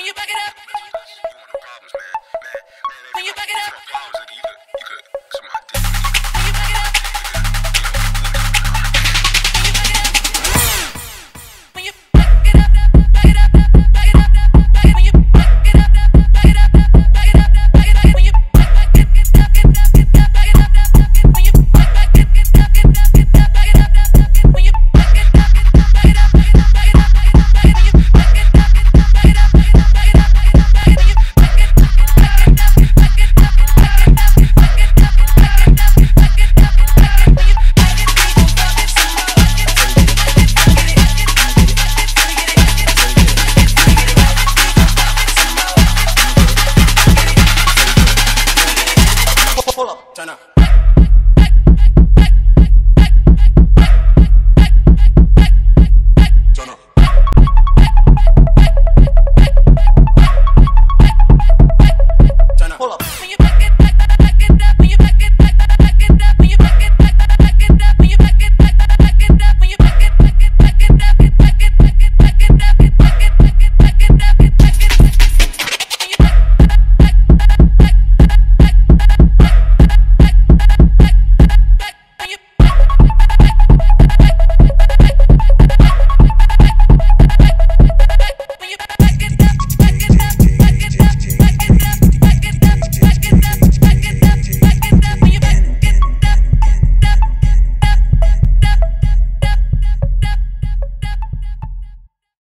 When you back it up. وطنه